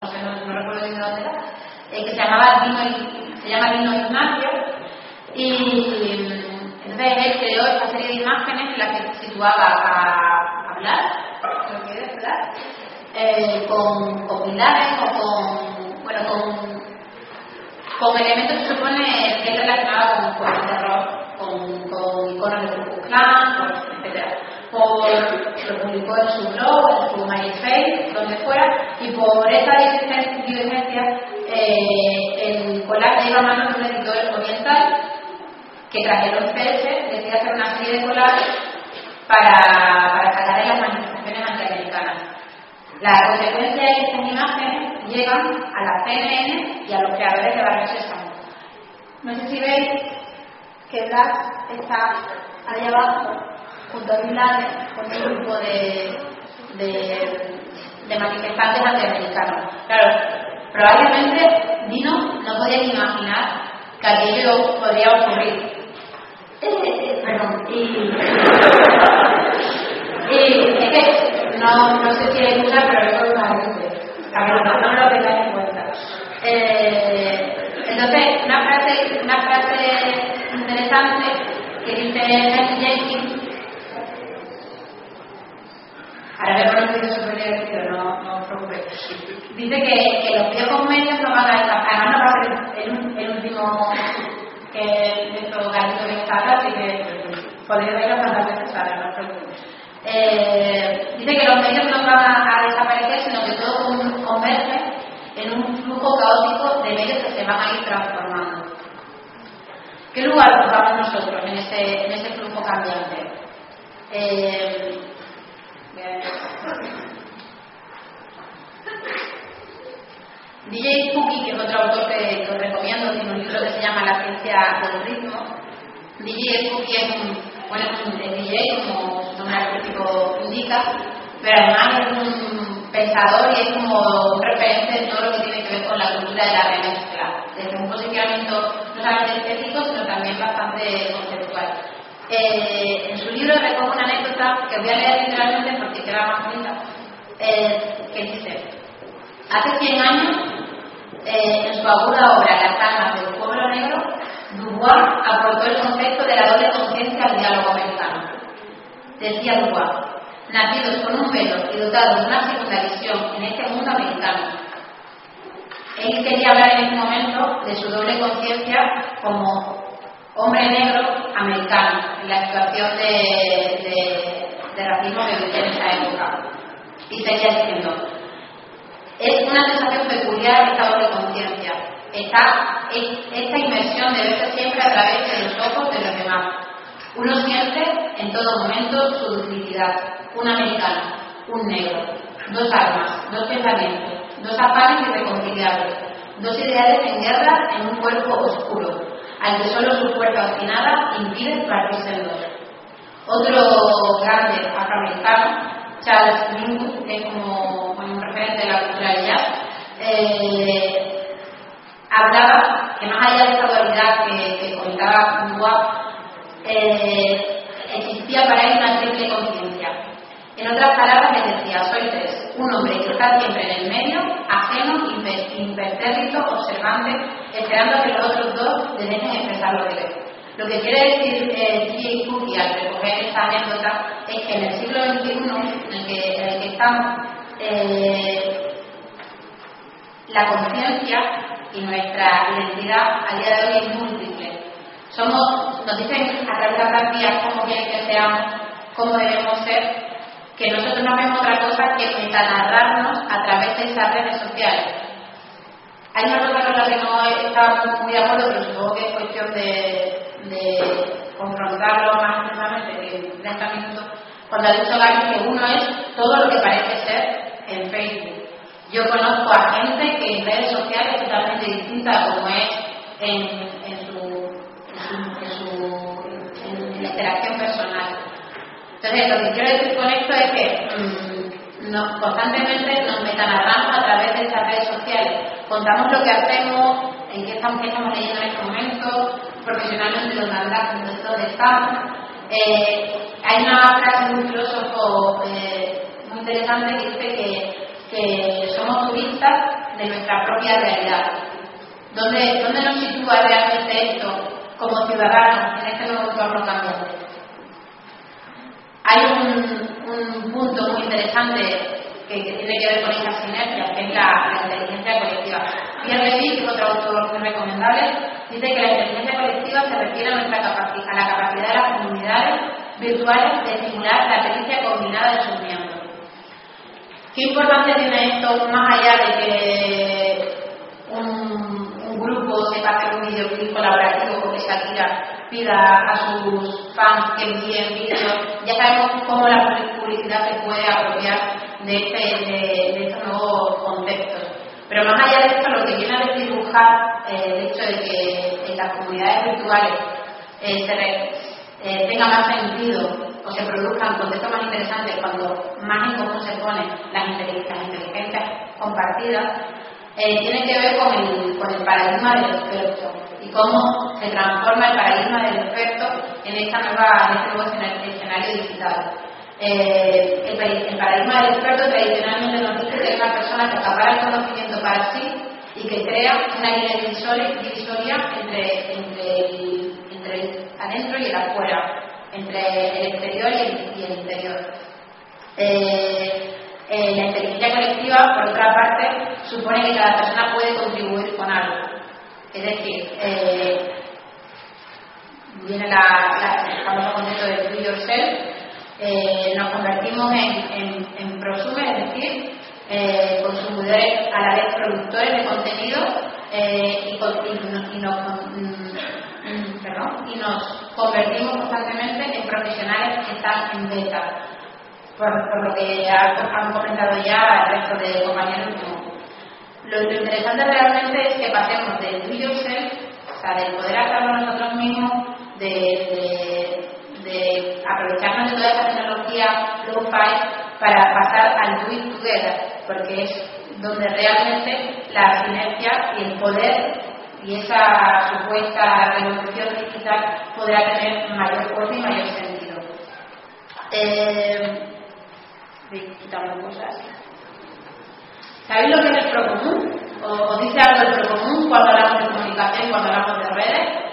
no sé, no, recuerdo bien de dónde era, eh, que se llamaba Vino, se llama Vino Ignacio, y entonces él creó esta serie de imágenes en las que situaba a hablar, eh, con, con pilares o con, bueno, con, con elementos que supone que es relacionado con, el terror, con, con iconos de Ku Klux etc. Por, lo publicó en su blog, en su MySpace, donde fuera, y por esa divergencia eh, el collage iba a manos de un editor oriental que trajeron CS decide hacer una serie de collages para, para sacar las manifestaciones antiamericanas. La consecuencia que estas imágenes llegan a la CNN y a los creadores de Barrio Sésamo. No sé si veis que Black está allá abajo, junto a Bin con un grupo de, de, de manifestantes antiamericanos. Claro, probablemente Dino no podía imaginar que aquello podría ocurrir. Eh, perdón, y, y es que no, no sé si hay duda, pero yo creo que a ver, no, no lo tengáis en cuenta. Eh, entonces, una frase, una frase interesante que dice Nancy Jenkins, pongo un superior, pero no, no os preocupéis. Dice que, que los viejos medios no van a escapar, además no va a ser el, el último que nuestro gatito que está así que podéis verlo cuantas veces salga, no os preocupéis. Eh, dice que los medios no van a, desaparecer, sino que todo converge en un flujo caótico de medios que se van a ir transformando. ¿Qué lugar ocupamos nosotros en ese, en ese flujo cambiante? Eh, DJ Cookie, que es otro autor que, os recomiendo, tiene un libro que se llama La ciencia del ritmo. DJ Cookie es un, bueno, un DJ, como su nombre artístico indica, pero además es un pensador y es como un referente en todo lo que tiene que ver con la cultura de la remezcla, desde un posicionamiento no solamente estético, sino también bastante conceptual. Eh, en su libro recoge una anécdota que voy a leer literalmente porque queda más bonita, eh, que dice, hace 100 años eh, en su aguda obra Las almas del pueblo negro, Dubois aportó el concepto de la doble conciencia al diálogo americano. Decía Dubois, nacidos con un velo y dotados de una segunda visión en este mundo americano. Él quería hablar en este momento de su doble conciencia como hombre negro americano, en la situación de, de racismo que vivía en esa época. Y seguía diciendo, es una sensación peculiar esta doble conciencia. Esta, esta inmersión de verse siempre a través de los ojos de los demás. Uno siente en todo momento su duplicidad. Un americano, un negro, dos armas, dos pensamientos, dos afanes irreconciliables, dos ideales en guerra en un cuerpo oscuro, al que solo su fuerza obstinada impide partirse en dos. Otro grande afroamericano, Charles Mingus, es como eh, hablaba que más allá de esta dualidad que, que Dubois, eh, existía para él una triple conciencia. En otras palabras, le decía, soy tres, un hombre que está siempre en el medio, ajeno, impertérrito, observante, esperando que los otros dos le dejen expresar lo que ve. Lo que quiere decir eh, Cookie al recoger esta anécdota es que en el siglo XXI, en el que, en el que estamos, eh, la conciencia y nuestra identidad a día de hoy es múltiple. Somos, nos dicen a través de las vías cómo quieren que seamos, cómo debemos ser, que nosotros no vemos otra cosa que metanarrarnos a través de esas redes sociales. Hay una cosa con la que no estaba muy de acuerdo, pero supongo que es cuestión de, confrontarlo más intensamente que en 30 minutos, cuando ha dicho Gary que uno es todo lo que parece ser en Facebook. Yo conozco a gente que en redes sociales es totalmente distinta como es en, en, su, en, su, interacción personal. Entonces, lo que quiero decir con esto es que mm, nos, constantemente nos metanarramos a través de estas redes sociales. Contamos lo que hacemos, en qué estamos, qué estamos leyendo en este momento, profesionalmente dónde andamos, dónde estamos. Eh, hay una frase de un filósofo eh, muy interesante que dice que que somos turistas de nuestra propia realidad. ¿Dónde, dónde nos sitúa realmente esto como ciudadanos en este nuevo entorno cambiante? Hay un, un punto muy interesante que, tiene que ver con esa sinergia, que es la, inteligencia colectiva. Pierre Levy, otro autor muy recomendable, dice que la inteligencia colectiva se refiere a, nuestra capacidad, a la capacidad de las comunidades virtuales de estimular la pericia combinada de sus miembros. ¿Qué importancia tiene esto más allá de que un, grupo sepa hacer un videoclip colaborativo con Shakira pida a sus fans que envíen vídeos? Ya sabemos cómo la publicidad se puede apropiar de, este, de, estos nuevos contextos. Pero más allá de esto, lo que viene a desdibujar eh, el hecho de que en las comunidades virtuales eh, eh, tenga más sentido o se produzcan contextos más interesantes cuando más en común se ponen las, inteligencias compartidas, tiene que ver con el, paradigma del experto y cómo se transforma el paradigma del experto en, esta nueva, en este nuevo escenario digital. Eh, el, paradigma del experto tradicionalmente nos dice que es una persona que acapara el conocimiento para sí y que crea una línea divisoria entre, entre, el, adentro y el afuera, entre el exterior y el, interior. Eh, eh, la inteligencia colectiva, por otra parte, supone que cada persona puede contribuir con algo. Es decir, viene la, la, el famoso concepto de do yourself, eh, nos convertimos en, en, prosumer, es decir, eh, consumidores a la vez productores de contenido eh, y, nos, y, nos, convertimos constantemente en profesionales que están en beta, por, lo que han, comentado ya el resto de compañeros. Lo, lo, interesante realmente es que pasemos del do yourself, o sea, del poder hacerlo nosotros mismos, de de aprovecharnos de toda esa tecnología low-fi para pasar al do it together, porque es donde realmente la sinergia y el poder y esa supuesta revolución digital podrá tener mayor fuerza y mayor sentido. Eh, cosas. ¿Sabéis lo que es el procomún? ¿O, ¿O dice algo del procomún cuando hablamos de comunicación, cuando hablamos de redes?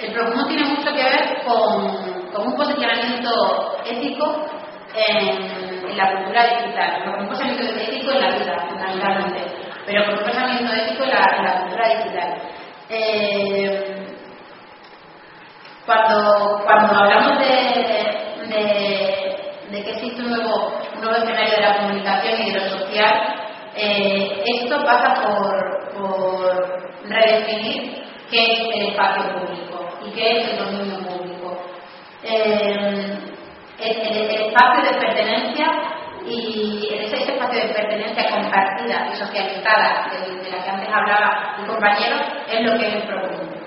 El procomún tiene mucho que ver con, un posicionamiento ético en, la cultura digital, con un posicionamiento ético en la vida, fundamentalmente, pero con un posicionamiento ético en la, cultura digital. Eh, cuando, cuando hablamos de, de, que existe un nuevo, nuevo escenario de la comunicación y de lo social, eh, esto pasa por, por redefinir qué es el espacio público y qué es el dominio público. Eh, el, espacio de pertenencia y ese, espacio de pertenencia compartida y socializada de, la que antes hablaba mi compañero es lo que es el profundo.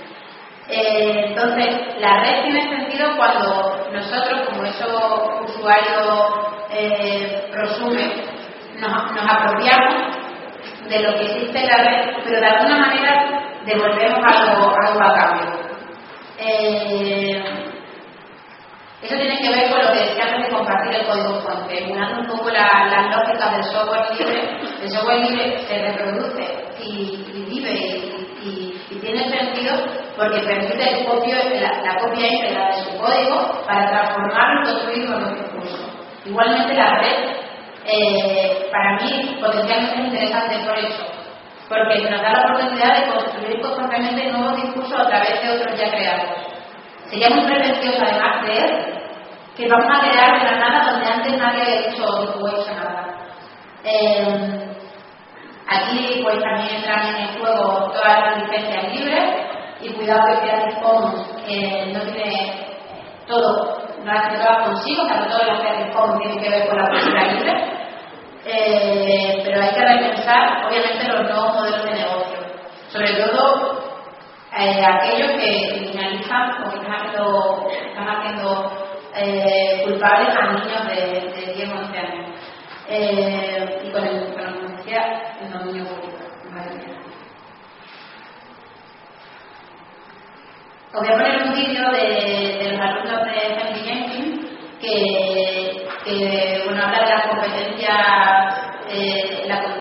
Eh, entonces, la red tiene sentido cuando nosotros, como esos usuarios eh, nos apropiamos de lo que existe en la red, pero de alguna manera devolvemos algo, algo a cambio. Eh, eso tiene que ver con lo que decía antes de compartir el código fuente, emulando un poco las la lógicas del software libre. El software libre se reproduce y, vive y, tiene sentido porque permite el copio, la, copia íntegra de su código para transformarlo y construirlo en un discurso. Igualmente la red, eh, para mí, potencialmente es interesante por eso, porque nos da la oportunidad de construir constantemente nuevos discursos a través de otros ya creados. Sería muy pretencioso además creer que vamos a crear de la nada donde antes nadie había hecho nada. Eh, aquí pues también entran en juego todas las licencias libres y cuidado que Creative Commons no tiene todo, no hace todo consigo, todo lo que Creative Commons tiene que ver con la cultura libre eh, pero hay que repensar, obviamente, los nuevos modelos de negocio, sobre todo eh, aquellos que criminalizan o que están haciendo, eh, culpables a niños de, de 10 o 11 años. y con, el, con decía, el dominio público. Os voy a poner un vídeo de, de los alumnos de Henry Jenkins que que bueno, habla de las competencias, eh, la